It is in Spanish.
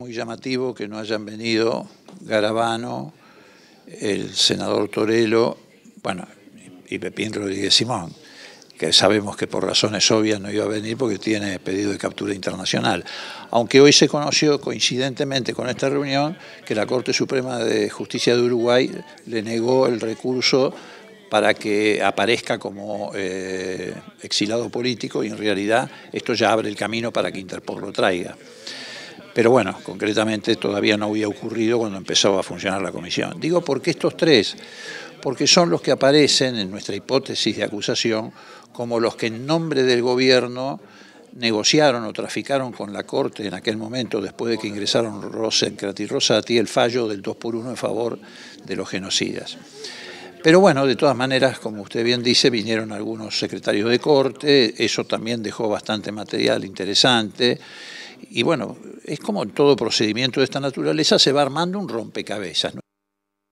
Muy llamativo que no hayan venido Garabano, el senador Torello, bueno, y Pepín Rodríguez Simón, que sabemos que por razones obvias no iba a venir porque tiene pedido de captura internacional. Aunque hoy se conoció coincidentemente con esta reunión que la Corte Suprema de Justicia de Uruguay le negó el recurso para que aparezca como eh, exilado político y en realidad esto ya abre el camino para que Interpol lo traiga. Pero bueno, concretamente todavía no había ocurrido cuando empezó a funcionar la comisión. Digo porque estos tres, porque son los que aparecen en nuestra hipótesis de acusación como los que en nombre del gobierno negociaron o traficaron con la Corte en aquel momento, después de que ingresaron Rosencrat y Rosati, el fallo del 2 por 1 en favor de los genocidas. Pero bueno, de todas maneras, como usted bien dice, vinieron algunos secretarios de corte, eso también dejó bastante material interesante. Y bueno, es como en todo procedimiento de esta naturaleza, se va armando un rompecabezas.